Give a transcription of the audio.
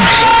Oh.